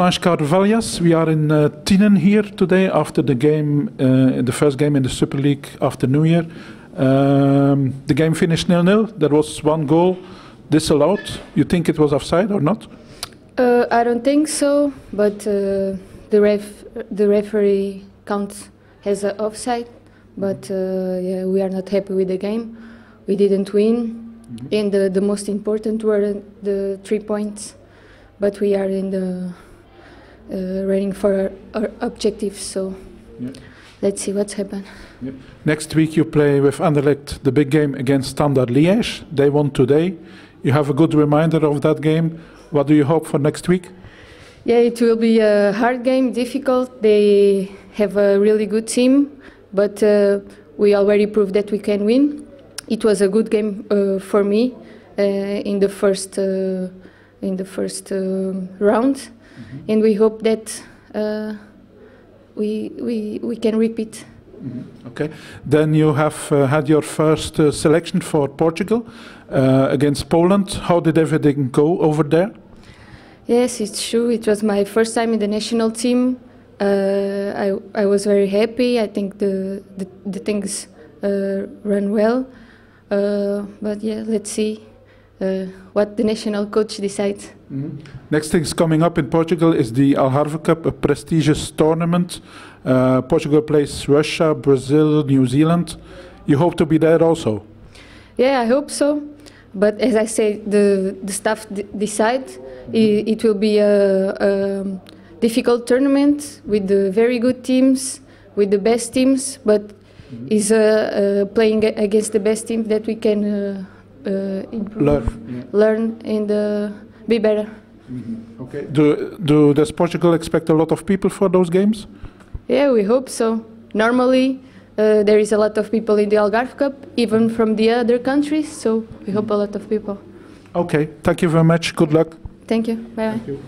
Solange Carvalhas, we are in uh, Tienen here today after the game, uh, the first game in the Super League after New Year. Um, the game finished nil-nil. There was one goal disallowed. You think it was offside or not? Uh, I don't think so, but uh, the ref, the referee counts as an offside. But uh, yeah, we are not happy with the game. We didn't win, and the, the most important were the three points. But we are in the uh, running for our, our objectives. So Yeah. let's see what's happened. Next week you play with Anderlecht the big game against Standard Liège. They won today. You have a good reminder of that game. What do you hope for next week? Yeah, it will be a hard game, difficult. They have a really good team, but uh, we already proved that we can win. It was a good game uh, for me uh, in the first uh, in the first um round, and we hope that uh, we we we can repeat. Okay. Then you have uh, had your first uh, selection for Portugal uh, against Poland. How did everything go over there? Yes, it's true. It was my first time in the national team. Uh, I, I was very happy. I think the, the, the things uh, ran well. But yeah, let's see uh, what the national coach decides. Next thing is coming up in Portugal is the Algarve Cup, a prestigious tournament. Uh, Portugal plays Russia, Brazil, New Zealand. You hope to be there also. Yeah, I hope so. But as I say, the, the staff decide. I, it will be a, a difficult tournament with the very good teams, with the best teams, but is uh, uh, playing against the best team that we can uh, improve, Learn. learn and uh, be better. Okay. Do, do does Portugal expect a lot of people for those games? Yeah, we hope so. Normally, uh, there is a lot of people in the Algarve Cup, even from the other countries, so we hope a lot of people. Okay. Thank you very much. Good luck. Thank you. Bye bye. you.